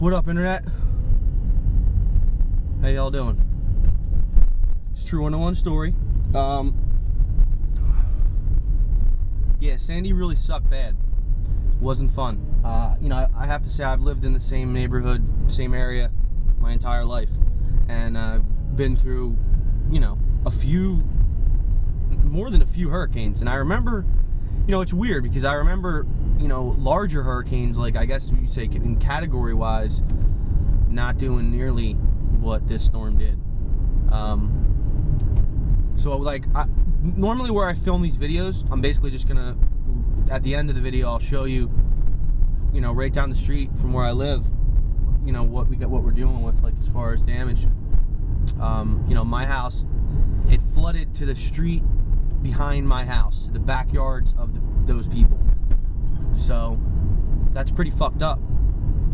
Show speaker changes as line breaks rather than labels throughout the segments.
What up, internet? How y'all doing? It's true 101 story. Um, yeah, Sandy really sucked bad. Wasn't fun. Uh, you know, I, I have to say I've lived in the same neighborhood, same area, my entire life, and I've been through, you know, a few, more than a few hurricanes, and I remember, you know, it's weird because I remember, you know, larger hurricanes, like I guess you say in category wise, not doing nearly what this storm did. Um, so like, I, normally where I film these videos, I'm basically just gonna, at the end of the video, I'll show you, you know, right down the street from where I live, you know, what we got, what we're dealing with, like as far as damage. Um, you know, my house, it flooded to the street behind my house, to the backyards of the, those people. So that's pretty fucked up.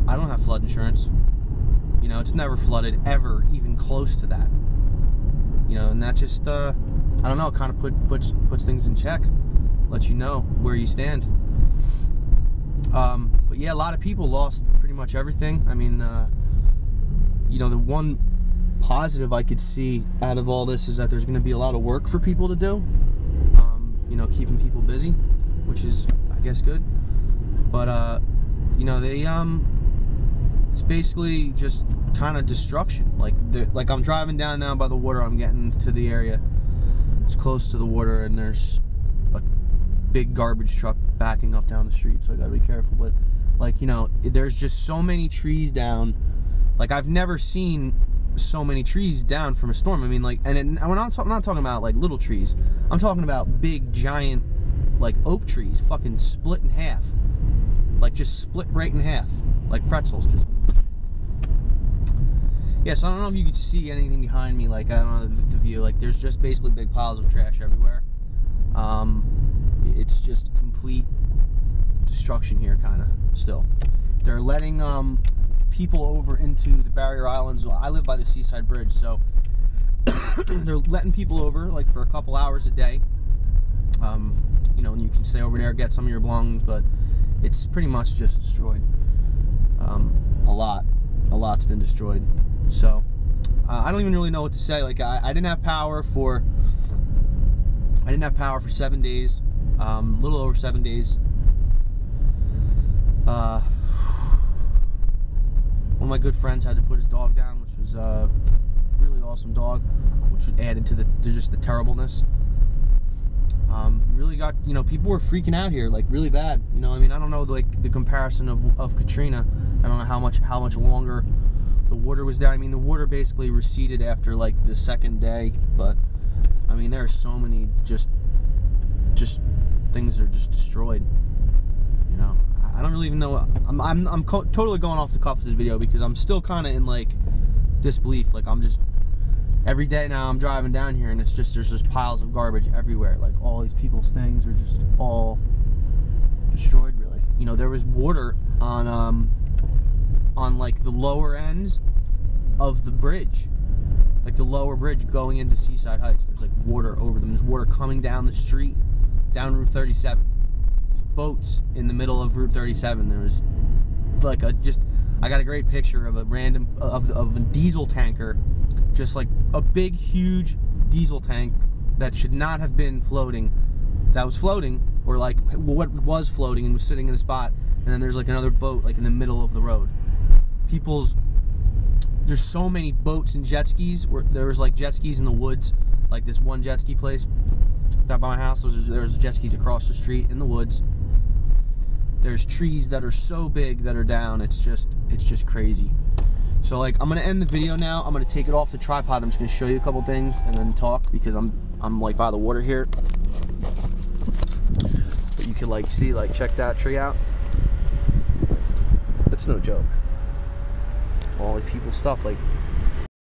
I don't have flood insurance. You know, it's never flooded ever, even close to that. You know, and that just, uh, I don't know, kind of put puts puts things in check, let you know where you stand. Um, but yeah, a lot of people lost pretty much everything. I mean, uh, you know, the one positive I could see out of all this is that there's going to be a lot of work for people to do. Um, you know, keeping people busy, which is, I guess, good. But uh, you know, they um, it's basically just kind of destruction. Like, the like I'm driving down now by the water. I'm getting to the area. It's close to the water, and there's a big garbage truck backing up down the street. So I gotta be careful. But like, you know, there's just so many trees down. Like I've never seen so many trees down from a storm. I mean, like, and it, I'm, not, I'm not talking about like little trees. I'm talking about big, giant, like oak trees, fucking split in half, like just split right in half, like pretzels, just. Yeah, so I don't know if you can see anything behind me. Like I don't know the, the view. Like there's just basically big piles of trash everywhere. Um, it's just complete destruction here, kind of. Still, they're letting um people over into the barrier islands. I live by the Seaside Bridge, so they're letting people over like for a couple hours a day. Um, you know, you can stay over there, get some of your belongings, but it's pretty much just destroyed. Um, a lot, a lot's been destroyed. So uh, I don't even really know what to say. Like I, I, didn't have power for, I didn't have power for seven days, um, a little over seven days. Uh, one of my good friends had to put his dog down, which was a really awesome dog, which added to the to just the terribleness. Um, really got you know people were freaking out here like really bad. You know I mean I don't know like the comparison of, of Katrina. I don't know how much how much longer the water was down. I mean the water basically receded after like the second day, but I mean there are so many just just things that are just destroyed. You know I don't really even know. I'm, I'm, I'm totally going off the cuff of this video because I'm still kind of in like disbelief. Like I'm just every day now I'm driving down here and it's just there's just piles of garbage everywhere. Like all these people's things are just all destroyed. Really, you know, there was water on um on like the lower ends of the bridge, like the lower bridge going into Seaside Heights. There's like water over them. There's water coming down the street, down Route 37 boats in the middle of Route 37. There was like a just I got a great picture of a random of, of a diesel tanker, just like a big huge diesel tank that should not have been floating, that was floating or like what was floating and was sitting in a spot, and then there's like another boat like in the middle of the road. People's there's so many boats and jet skis. Where there was like jet skis in the woods, like this one jet ski place down by my house. There's, there's jet skis across the street in the woods there's trees that are so big that are down. It's just, it's just crazy. So like, I'm gonna end the video now. I'm gonna take it off the tripod. I'm just gonna show you a couple things and then talk because I'm, I'm like by the water here. But you can like see, like check that tree out. That's no joke. All the people stuff like